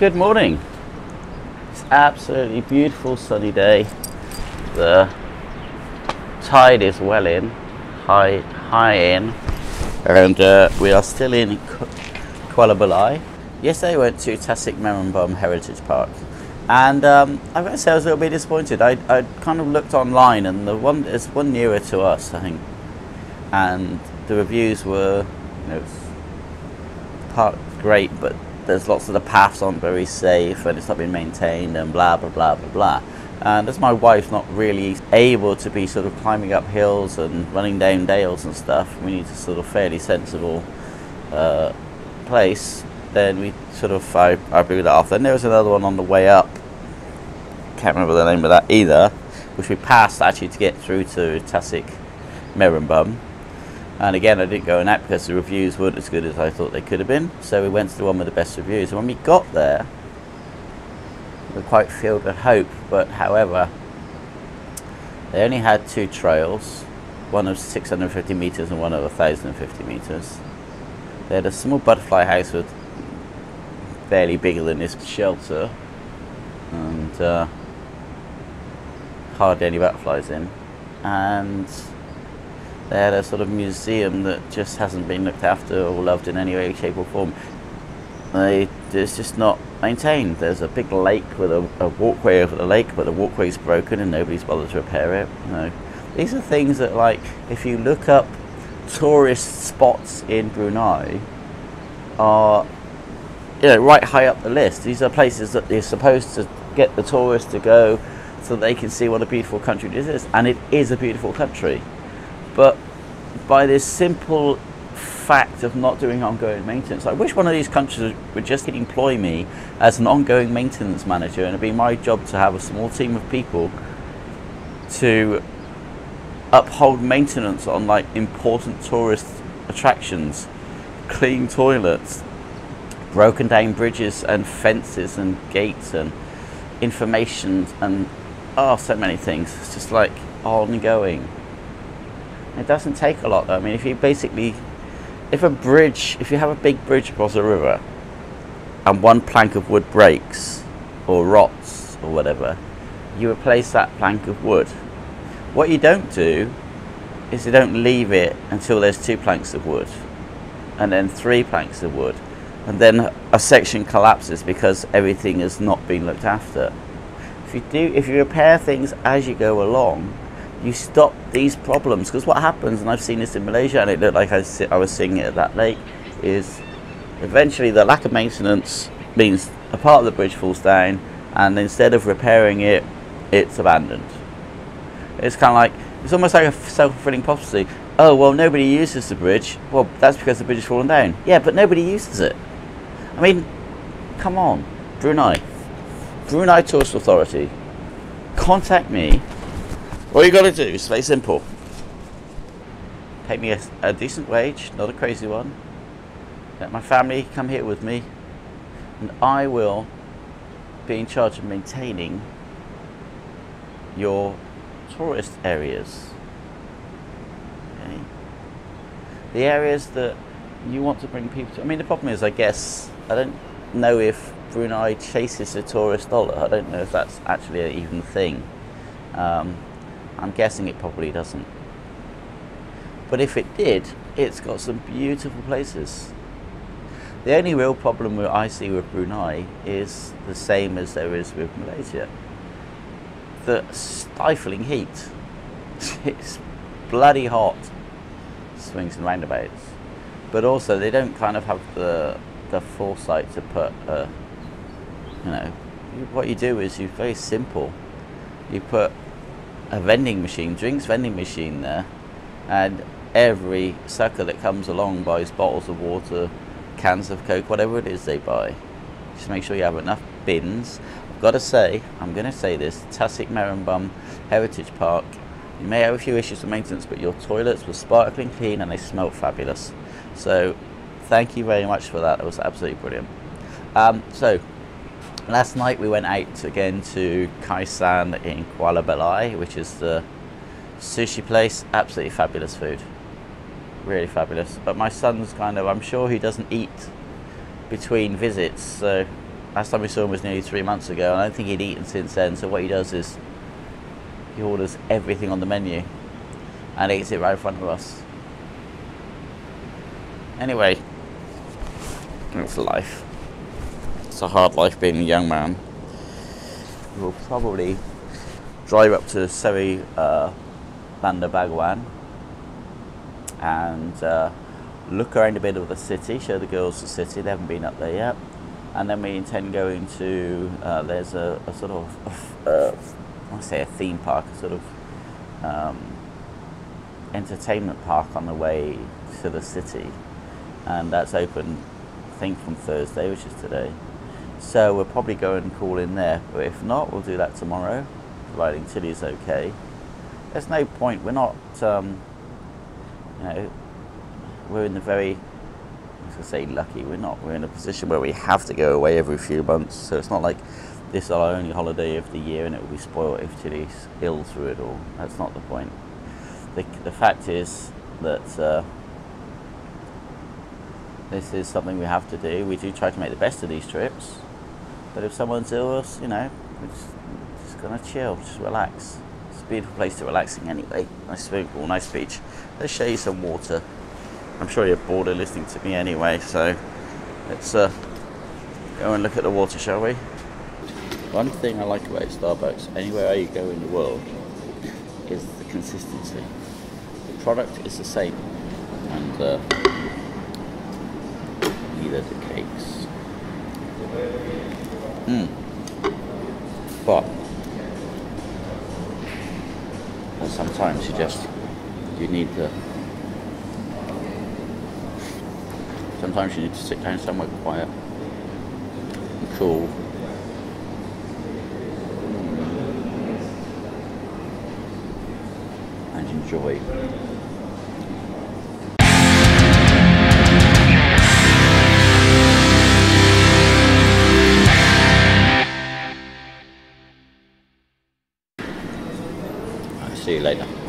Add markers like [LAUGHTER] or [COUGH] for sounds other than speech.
Good morning. It's absolutely beautiful sunny day. The tide is well in, high high in, and uh, we are still in Kuala Belait. Yesterday I went to Tasik Merimbun Heritage Park, and um, I've got to say I was a little bit disappointed. I I kind of looked online, and the one there's one nearer to us, I think, and the reviews were, you know, park great, but there's lots of the paths aren't very safe and it's not been maintained and blah blah blah blah blah. And as my wife's not really able to be sort of climbing up hills and running down dales and stuff, we need a sort of fairly sensible uh, place. Then we sort of I, I blew that off. Then there was another one on the way up. Can't remember the name of that either, which we passed actually to get through to Tasik Merimbun and again, I didn't go in that because the reviews weren't as good as I thought they could have been. So we went to the one with the best reviews. And when we got there, we were quite filled with hope. But however, they only had two trails, one of 650 meters and one of 1,050 meters. They had a small butterfly house with barely bigger than this shelter, and uh, hardly any butterflies in. And they had a sort of museum that just hasn't been looked after or loved in any way, shape or form. They, it's just not maintained. There's a big lake with a, a walkway over the lake, but the walkway's broken and nobody's bothered to repair it. You know, these are things that, like, if you look up tourist spots in Brunei, are you know right high up the list. These are places that you're supposed to get the tourists to go so they can see what a beautiful country this is, and it is a beautiful country. But by this simple fact of not doing ongoing maintenance, I wish one of these countries would just employ me as an ongoing maintenance manager, and it'd be my job to have a small team of people to uphold maintenance on like important tourist attractions, clean toilets, broken down bridges and fences and gates and information and oh so many things. It's just like ongoing. It doesn't take a lot though. I mean, if you basically, if a bridge, if you have a big bridge across a river and one plank of wood breaks or rots or whatever, you replace that plank of wood. What you don't do is you don't leave it until there's two planks of wood and then three planks of wood and then a section collapses because everything has not been looked after. If you do, if you repair things as you go along, you stop these problems because what happens, and I've seen this in Malaysia, and it looked like I, was seeing it at that lake, is eventually the lack of maintenance means a part of the bridge falls down, and instead of repairing it, it's abandoned. It's kind of like it's almost like a self-fulfilling prophecy. Oh well, nobody uses the bridge. Well, that's because the bridge has fallen down. Yeah, but nobody uses it. I mean, come on, Brunei, Brunei Tourist Authority, contact me all you got to do is very simple. Pay me a, a, decent wage, not a crazy one. Let my family come here with me, and I will be in charge of maintaining your tourist areas. Okay? The areas that you want to bring people to. I mean, the problem is, I guess, I don't know if Brunei chases the tourist dollar. I don't know if that's actually an even thing. Um, I'm guessing it probably doesn't. But if it did, it's got some beautiful places. The only real problem I see with Brunei is the same as there is with Malaysia. The stifling heat. [LAUGHS] it's bloody hot. Swings and roundabouts. But also they don't kind of have the the foresight to put a, you know, what you do is you very simple. You put a vending machine, drinks vending machine there, and every sucker that comes along buys bottles of water, cans of Coke, whatever it is they buy. Just make sure you have enough bins. I've got to say, I'm going to say this, Tasik Merimbun Heritage Park, you may have a few issues with maintenance, but your toilets were sparkling clean and they smelled fabulous. So, thank you very much for that. That was absolutely brilliant. Um, so, Last night we went out again to Kai San in Kuala Belait, which is the sushi place. Absolutely fabulous food. Really fabulous. But my son's kind of, I'm sure he doesn't eat between visits, so last time we saw him was nearly three months ago, I don't think he'd eaten since then. So what he does is he orders everything on the menu and eats it right in front of us. Anyway, it's life. It's a hard life being a young man. We'll probably drive up to Seri uh, Begawan and uh, look around a bit of the city, show the girls the city. They haven't been up there yet. And then we intend going to, uh, there's a, a, sort of, uh, I say a theme park, a sort of um, entertainment park on the way to the city. And that's open, I think, from Thursday, which is today. So we'll probably go and call in there. But if not, we'll do that tomorrow, providing Tilly's okay. There's no point, we're not, um, you know, we're in the very, I say lucky, we're not. We're in a position where we have to go away every few months. So it's not like this is our only holiday of the year and it will be spoiled if Tilly's ill through it all. That's not the point. The, the fact is that uh, this is something we have to do. We do try to make the best of these trips. But if someone's ill, you know, we're just, to chill, just relax. It's a beautiful place to relaxing anyway. Nice swimming pool, nice beach. Let's show you some water. I'm sure you're bored of listening to me anyway, so let's uh, go and look at the water, shall we? One thing I like about Starbucks, anywhere you go in the world, is the consistency. The product is the same, and uh, neither the cakes. Mm. But sometimes you just you need to Sometimes you need to sit down somewhere quiet and cool. And enjoy. Later.